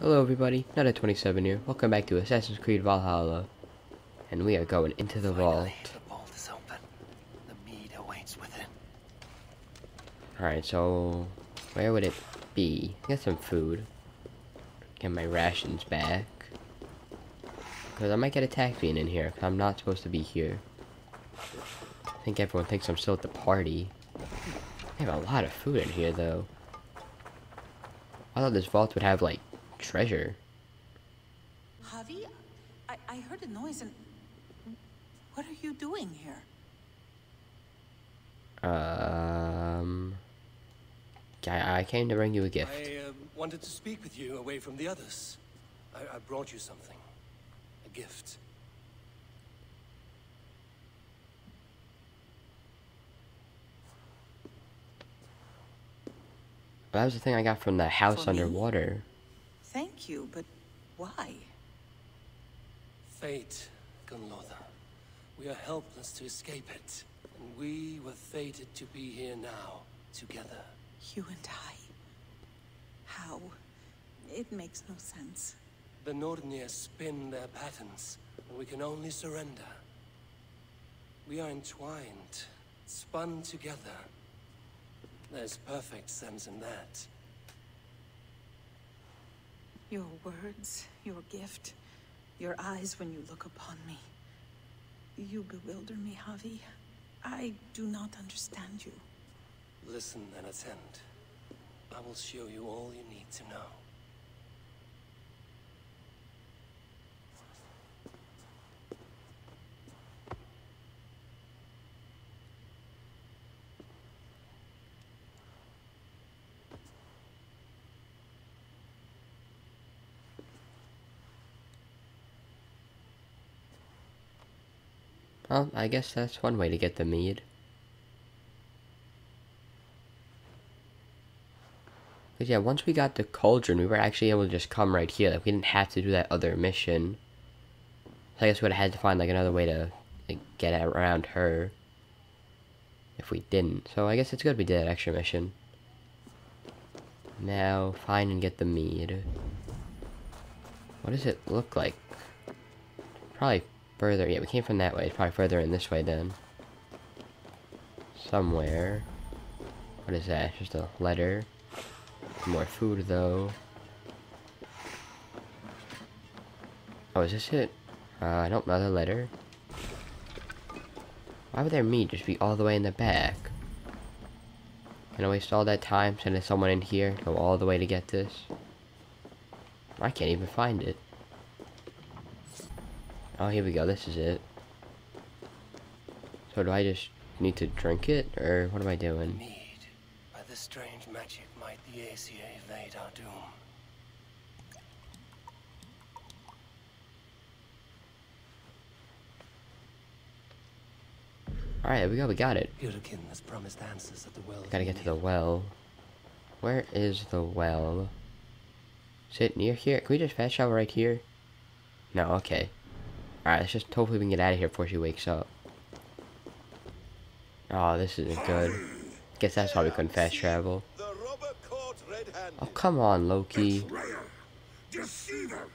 Hello everybody, Nuthead27 here. Welcome back to Assassin's Creed Valhalla. And we are going into the vault. The vault is open. The mead awaits within. Alright, so where would it be? Get some food. Get my rations back. Because I might get attacked being in here, because I'm not supposed to be here. I think everyone thinks I'm still at the party. They have a lot of food in here, though. I thought this vault would have, like, treasure. Havi, I, I heard a noise and... What are you doing here? Um... I, I came to bring you a gift. I uh, wanted to speak with you away from the others. I, I brought you something. A gift. That was the thing I got from the house For me? underwater. Thank you, but why? Fate, Gunlother. We are helpless to escape it. And we were fated to be here now, together. You and I. How? It makes no sense. The Nornir spin their patterns, and we can only surrender. We are entwined, spun together. There's perfect sense in that. Your words, your gift, your eyes when you look upon me. You bewilder me, Havi. I do not understand you. Listen and attend. I will show you all you need to know. Well, I guess that's one way to get the mead. Cause yeah, once we got the cauldron, we were actually able to just come right here. Like we didn't have to do that other mission. So I guess we would have had to find like another way to like, get around her. If we didn't. So I guess it's good we did that extra mission. Now, find and get the mead. What does it look like? Probably further. Yeah, we came from that way. It's probably further in this way then. Somewhere. What is that? Just a letter. More food though. Oh, is this it? Uh, nope, another letter. Why would their meat just be all the way in the back? Can I waste all that time sending someone in here go all the way to get this? I can't even find it. Oh, here we go. This is it. So do I just need to drink it, or what am I doing? Mead. By this strange magic might the Aesir evade our doom. Alright, we go. We got it. Yurikin has promised answers at the well. Gotta get to the well. Where is the well? Is it near here? Can we just fast travel right here? No, okay. Alright, let's just hopefully we can get out of here before she wakes up. Oh, this isn't good. Guess that's why we couldn't fast travel. The robber caught red-handed. Oh, come on, Loki. Betrayer! Deceiver!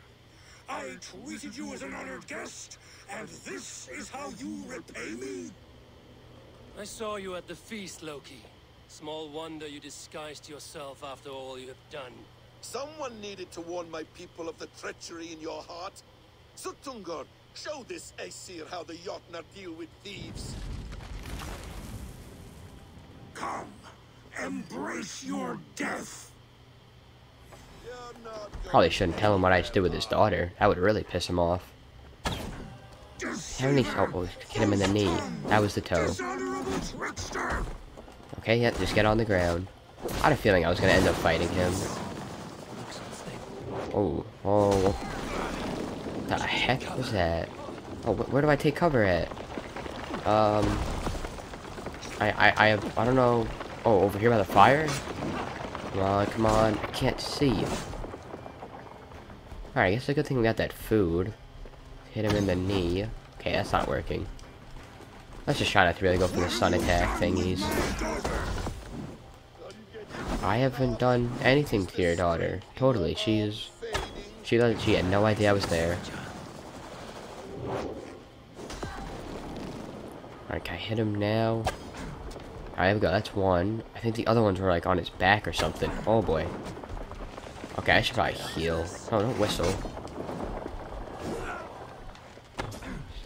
I treated you as an honored guest, and this is how you repay me? I saw you at the feast, Loki. Small wonder you disguised yourself after all you have done. Someone needed to warn my people of the treachery in your heart. Suttungr, show this Aesir how the Jotnar deal with thieves. Come, embrace your death! You're not going Probably shouldn't tell him what I just did with his daughter. That would really piss him off. How many? Oh, oh, hit him in the knee. That was the toe. Okay, yeah, just get on the ground. I had a feeling I was gonna end up fighting him. Oh, oh. The heck was that? Oh, wh where do I take cover at? Um. I, I, I have, I don't know. Oh, over here by the fire? Come on, come on. I can't see. Alright, I guess it's a good thing we got that food. Hit him in the knee. Okay, that's not working. Let's just try not to really go for the sun attack thingies. I haven't done anything to your daughter. Totally, She doesn't. She had no idea I was there. Alright, can I hit him now? Alright, we go. That's one. I think the other ones were like on his back or something. Oh boy. Okay, I should probably heal. Oh, don't whistle.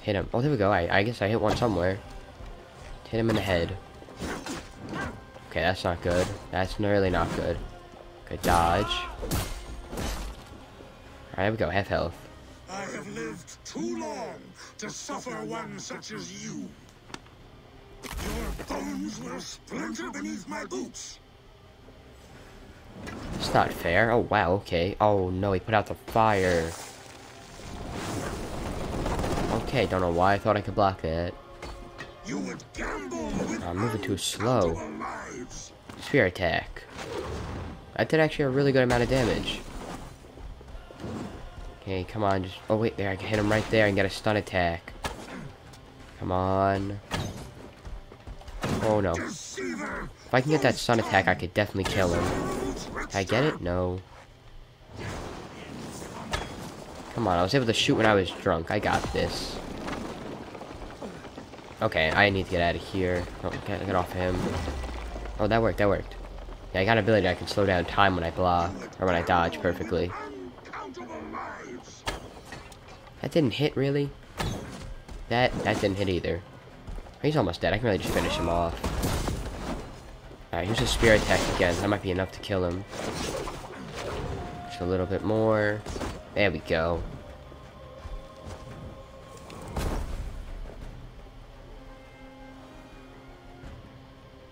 Hit him. Oh, there we go. I, I guess I hit one somewhere. Hit him in the head. Okay, that's not good. That's really not good. Good dodge. Alright, there we go. Half health. I have lived too long to suffer one such as you. Your bones will splinter beneath my boots. It's not fair. Oh, wow, okay. Oh, no, he put out the fire. Okay, don't know why I thought I could block that. You would gamble with I'm moving too slow. Spear attack. That did actually a really good amount of damage. Okay, come on. Just oh wait, there I can hit him right there and get a stun attack. Come on. Oh no. If I can get that stun attack, I could definitely kill him. Can I get it? No. Come on, I was able to shoot when I was drunk. I got this. Okay, I need to get out of here. Oh, get, get off of him. Oh, that worked, that worked. Yeah, I got an ability I can slow down time when I block, or when I dodge perfectly. That didn't hit, really? That, that didn't hit either. He's almost dead. I can really just finish him off. Alright, use a spear attack again. That might be enough to kill him. Just a little bit more. There we go.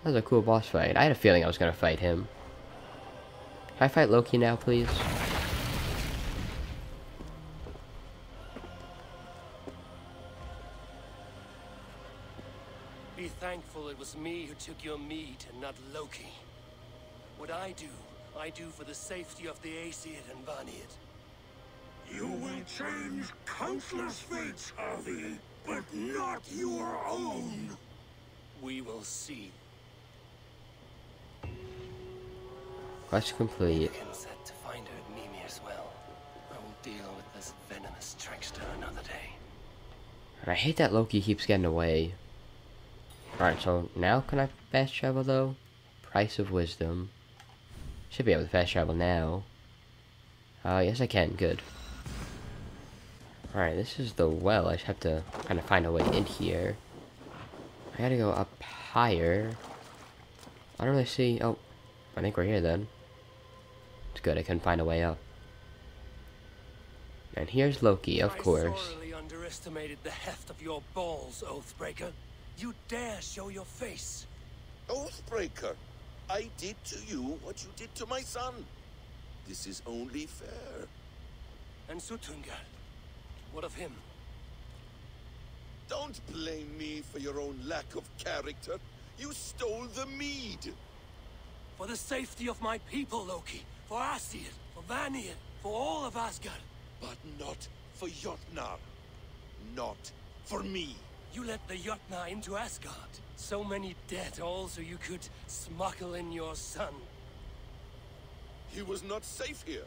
That was a cool boss fight. I had a feeling I was going to fight him. Can I fight Loki now, please? It was me who took your meat and not Loki. What I do, I do for the safety of the Aesir and Vanir. You will change countless fates, Havi, but not your own. We will see. Quest complete. Can set to find her at Mimir's well. I will deal with this venomous trickster another day. And I hate that Loki keeps getting away. Alright, so now can I fast travel though? Price of Wisdom. Should be able to fast travel now. Uh, yes I can, good. Alright, this is the well. I just have to kind of find a way in here. I gotta go up higher. I don't really see... Oh, I think we're here then. It's good, I couldn't find a way up. And here's Loki, of I course. sorely underestimated the heft of your balls, Oathbreaker. You dare show your face. Oathbreaker, I did to you what you did to my son. This is only fair. And Suttungr, what of him? Don't blame me for your own lack of character. You stole the mead. For the safety of my people, Loki. For Aesir, for Vanir, for all of Asgard. But not for Jotnar. Not for me. You let the Jotnar into Asgard. So many dead, all so you could smuggle in your son. He was not safe here.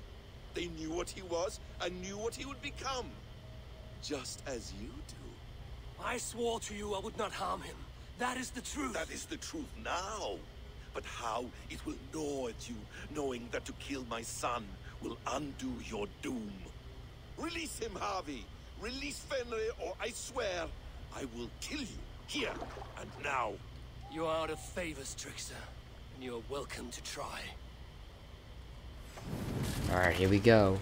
They knew what he was and knew what he would become. Just as you do. I swore to you I would not harm him. That is the truth. That is the truth now. But how it will gnaw at you, knowing that to kill my son will undo your doom. Release him, Havi. Release Fenrir, or I swear I will kill you here and now. You are out of favors, Trickster. And you are welcome to try. Alright, here we go.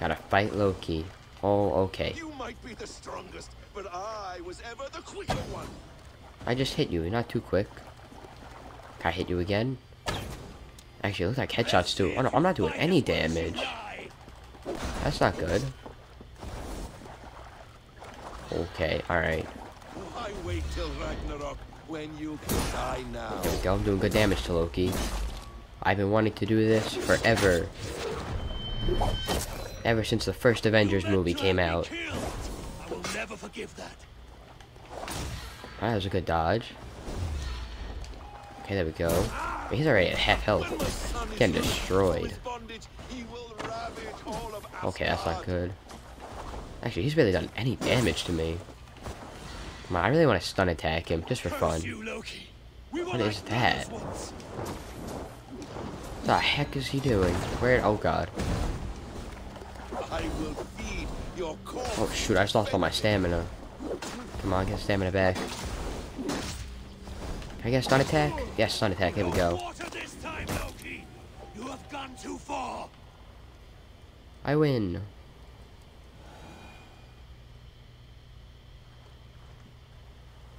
Gotta fight Loki. Oh, okay. You might be the strongest, but I was ever the quicker one. I just hit you, not too quick. Can I hit you again? Actually, it looks like headshots too. Oh no, I'm not doing any damage. That's not good. Okay, alright. Why wait till Ragnarok when you can die now? There we go, I'm doing good damage to Loki. I've been wanting to do this forever. Ever since the first Avengers movie came out. I will never forgive that. Ah, that was a good dodge. Okay, there we go. He's already at half health. When my son is Getting destroyed. his bondage, he will ravage all of of Okay, that's not good. Actually, he's really done any damage to me. Come on, I really want to stun attack him, just for fun. You, Loki. We What is that? What the heck is he doing? Where? Oh god. I will feed your corpse. Oh shoot, I just lost all my stamina. Come on, get stamina back. Can I get a stun attack? Yes, stun attack, here we go. I this time, Loki. You have gone too far. I win.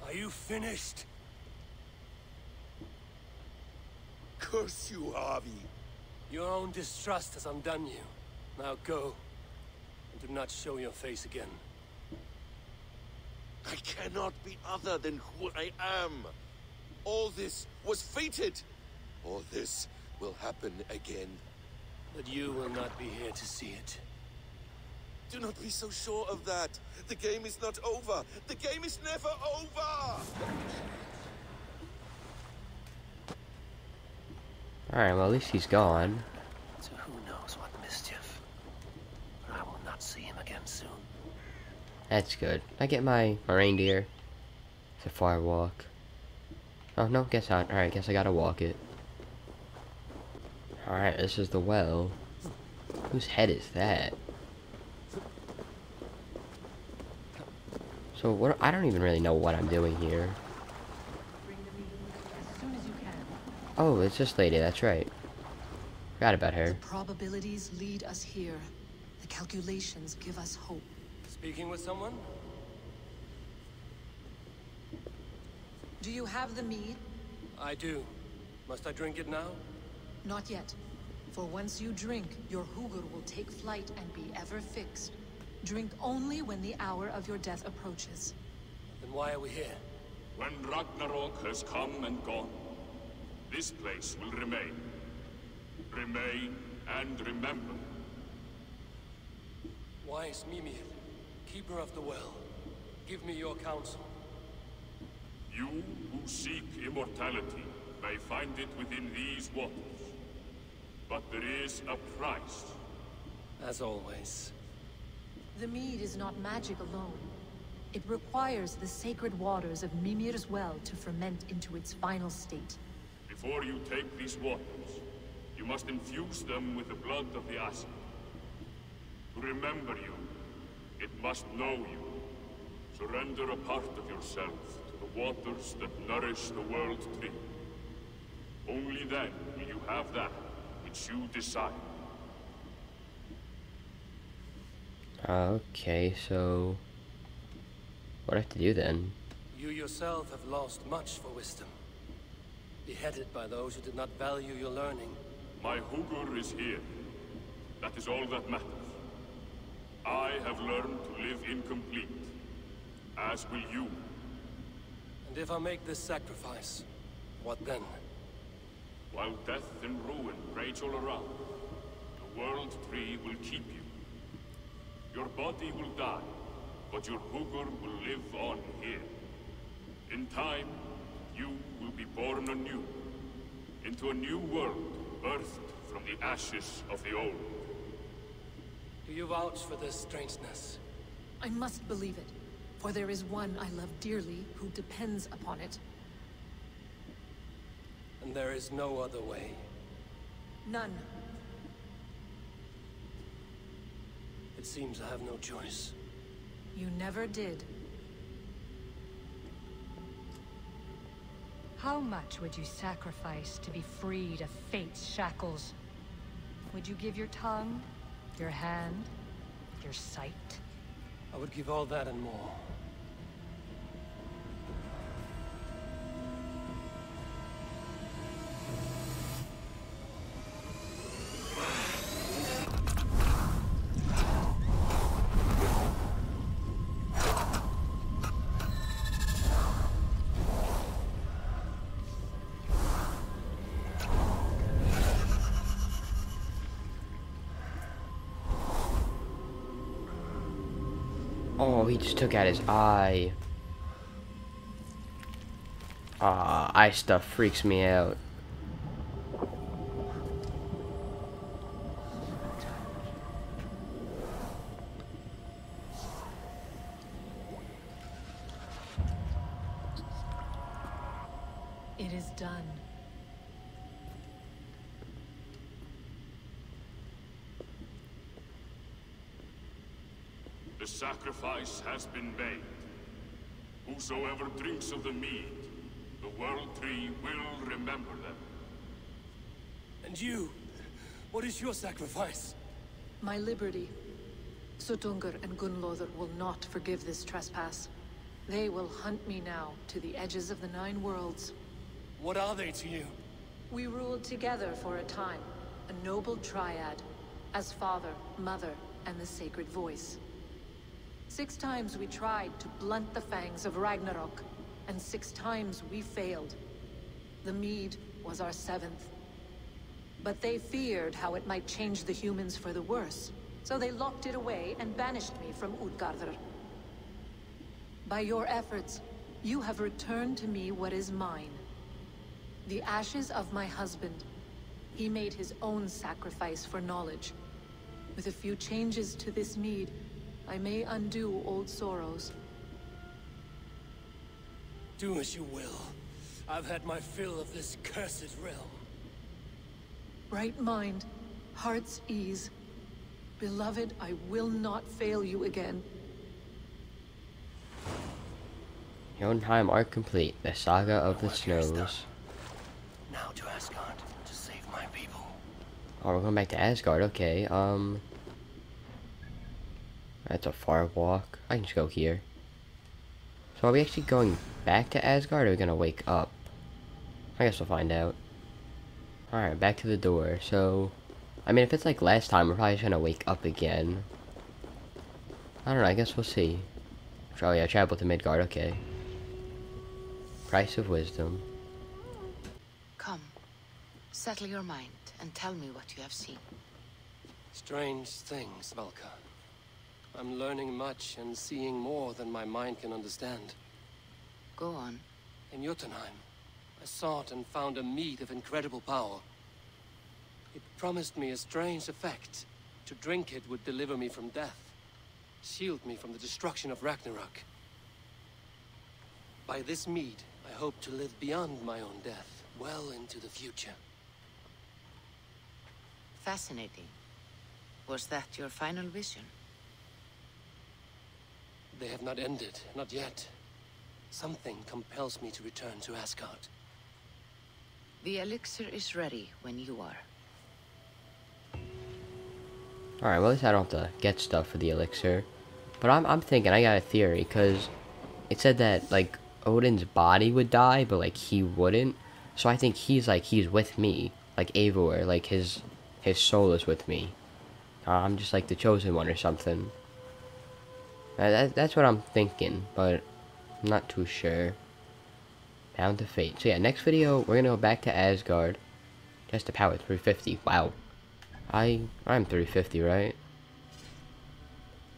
Are you finished? Curse you, Havi. Your own distrust has undone you. Now go. And do not show your face again. I cannot be other than who I am. All this was fated. All this will happen again. But you will not be here to see it. Do not be so sure of that. The game is not over. The game is never over. Alright, well at least he's gone. So who knows what mischief. But I will not see him again soon. That's good. I get my, my reindeer. It's a far walk. Oh no, guess not. Alright, guess I gotta walk it. Alright, this is the well. Whose head is that? So what I don't even really know what I'm doing here. as soon as you can. Oh, it's this lady, that's right. Forgot about her. The probabilities lead us here. The calculations give us hope. Speaking with someone? Do you have the mead? I do. Must I drink it now? Not yet. For once you drink, your Hugur will take flight and be ever fixed. Drink only when the hour of your death approaches. Then why are we here? When Ragnarok has come and gone, this place will remain. Remain and remember. Wise Mimir, keeper of the well, give me your counsel. You who seek immortality may find it within these waters. But there is a price. As always. The mead is not magic alone. It requires the sacred waters of Mimir's well to ferment into its final state. Before you take these waters, you must infuse them with the blood of the Aesir. To remember you, it must know you. Surrender a part of yourself to the waters that nourish the World Tree. Only then will you have that which you desire. Okay, so... What do I have to do then? You yourself have lost much for wisdom. Beheaded by those who did not value your learning. My Hugur is here. That is all that matters. I have learned to live incomplete. As will you. And if I make this sacrifice, what then? While death and ruin rage all around, the World Tree will keep you. Your body will die, but your Hugur will live on here. In time, you will be born anew, into a new world birthed from the ashes of the old. Do you vouch for this strangeness? I must believe it, for there is one I love dearly who depends upon it. And there is no other way. None. It seems I have no choice. You never did. How much would you sacrifice to be freed of fate's shackles? Would you give your tongue, your hand, your sight? I would give all that and more. Oh, he just took out his eye. Ah, eye stuff freaks me out. The sacrifice has been made. Whosoever drinks of the mead, the World Tree will remember them. And you? What is your sacrifice? My liberty. Suttungr and Gunlothar will not forgive this trespass. They will hunt me now to the edges of the Nine Worlds. What are they to you? We ruled together for a time, a noble triad, as father, mother, and the sacred voice. Six times we tried to blunt the fangs of Ragnarok, and six times we failed. The Mead was our seventh. But they feared how it might change the humans for the worse, so they locked it away and banished me from Utgardr. By your efforts, you have returned to me what is mine. The ashes of my husband. He made his own sacrifice for knowledge. With a few changes to this mead, I may undo old sorrows. Do as you will. I've had my fill of this cursed realm. Right mind, heart's ease. Beloved, I will not fail you again. Jotunheim arc complete. The saga of the Work here is snows. Now to Asgard to save my people. Oh, we're going back to Asgard. Okay. Um. That's a far walk. I can just go here. So are we actually going back to Asgard or are we gonna wake up? I guess we'll find out. Alright, back to the door. So, I mean, if it's like last time, we're probably just gonna wake up again. I don't know, I guess we'll see. Oh yeah, travel to Midgard, okay. Price of Wisdom. Come, settle your mind and tell me what you have seen. Strange things, Valka. I'm learning much and seeing more than my mind can understand. Go on. In Jotunheim, I sought and found a mead of incredible power. It promised me a strange effect. To drink it would deliver me from death, shield me from the destruction of Ragnarok. By this mead, I hope to live beyond my own death, well into the future. Fascinating. Was that your final vision? They have not ended, not yet. Something compels me to return to Asgard. The elixir is ready when you are. Alright, well at least I don't have to get stuff for the elixir. But I'm, I'm thinking, I got a theory, because it said that, like, Odin's body would die, but, like, he wouldn't. So I think he's, like, he's with me. Like, Eivor, like, his, his soul is with me. Uh, I'm just, like, the chosen one or something. Uh, that, that's what I'm thinking, but I'm not too sure. Bound to fate. So yeah, next video, we're gonna go back to Asgard. Just to power 350. Wow. I I'm 350, right?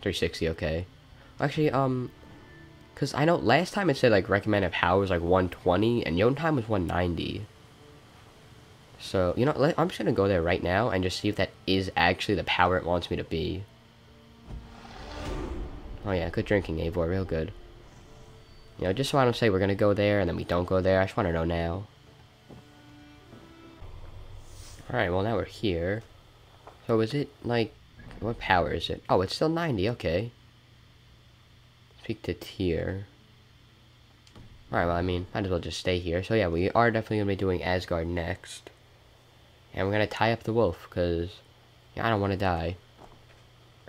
360, okay. Actually, um, cause I know last time it said like recommended power was like 120, and Jotunheim was 190. So you know, I'm just gonna go there right now and just see if that is actually the power it wants me to be. Oh yeah, good drinking, Eivor, real good. You know, just so I don't say we're gonna go there and then we don't go there. I just want to know now. Alright, well now we're here. So is it, like, what power is it? Oh, it's still 90, okay. Speak to Tyr. Alright, well, I mean, might as well just stay here. So yeah, we are definitely to be doing Asgard next. And we're to tie up the wolf, because yeah, I don't want to die.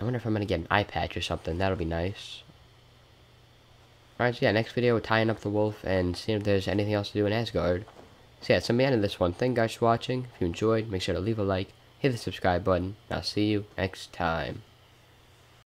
I wonder if I'm going to get an eye patch or something. That'll be nice. Alright, so yeah, next video we're tying up the wolf and seeing if there's anything else to do in Asgard. So yeah, it's the end of this one. Thank you guys for watching. If you enjoyed, make sure to leave a like, hit the subscribe button, I'll see you next time.